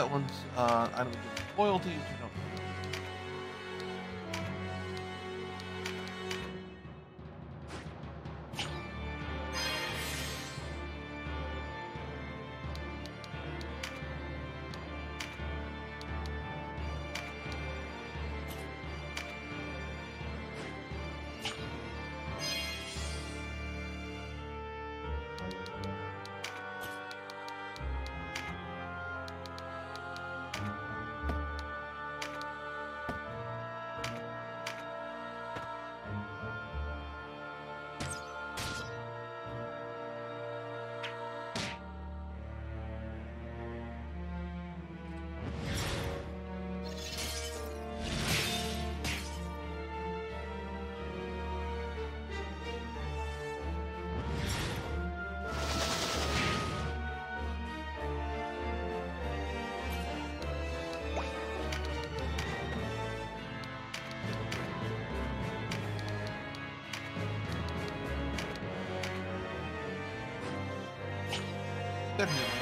That one's uh, item gives loyalty. Which I don't Definitely.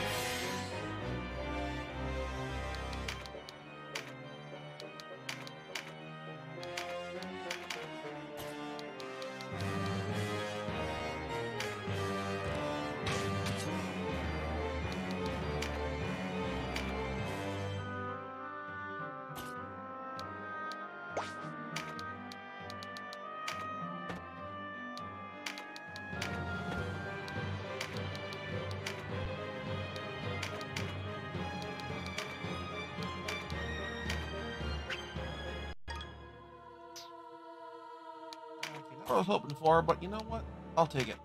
What I was hoping for, but you know what? I'll take it.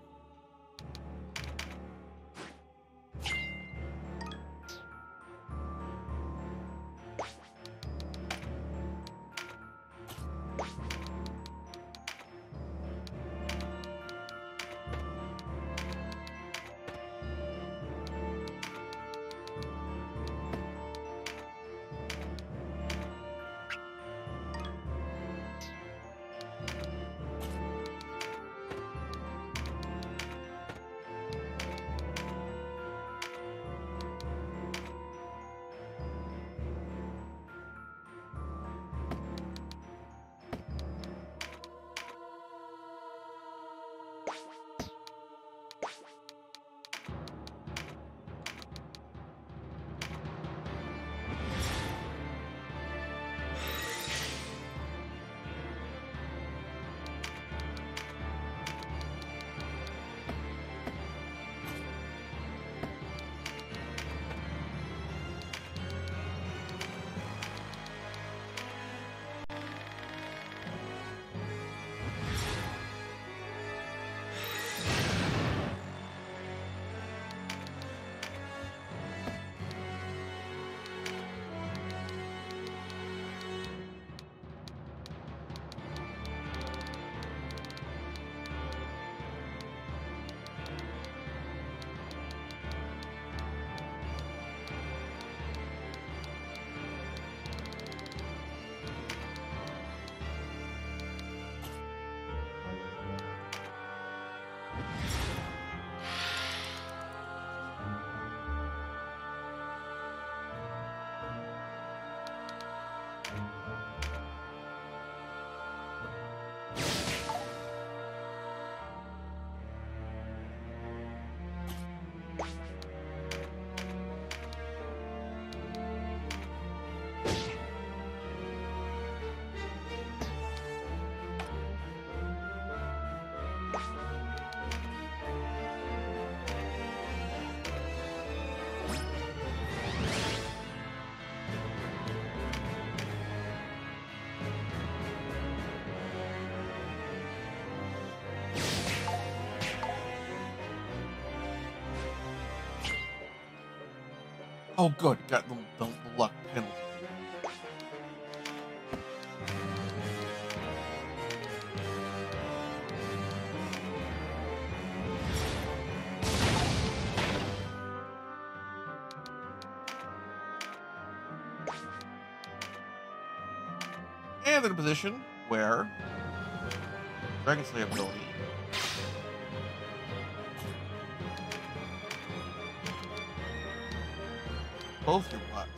Oh, good. Got the, the, luck penalty. And in a position where Dragon Slayer ability both your butts.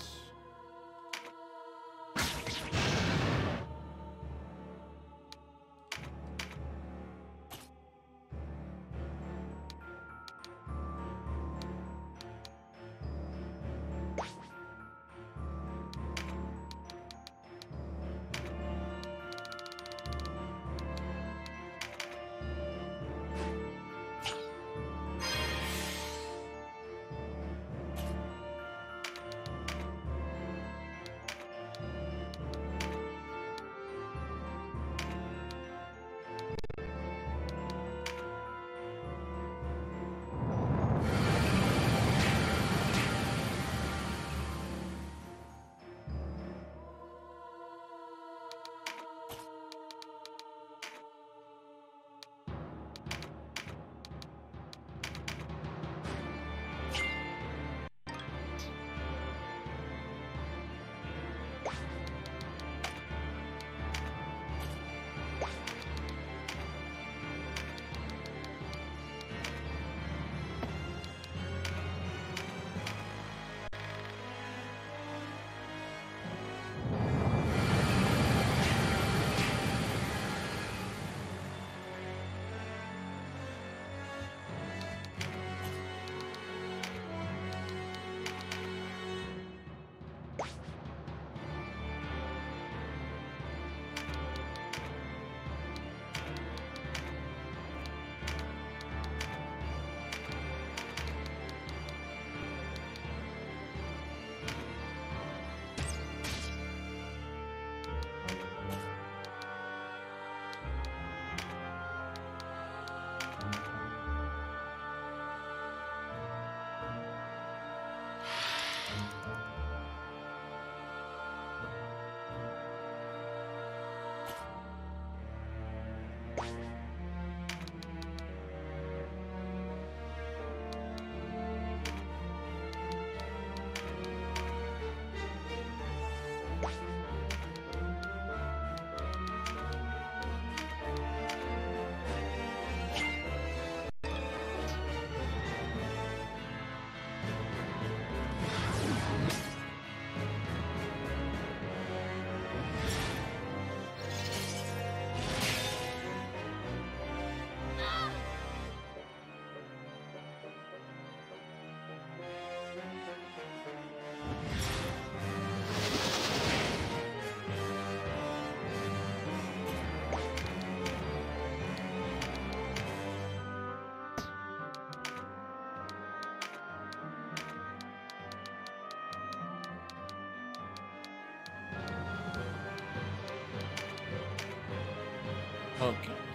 Okay.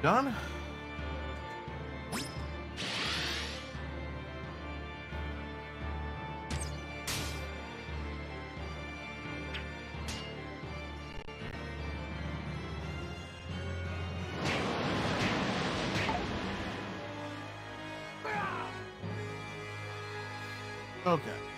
Done? Okay.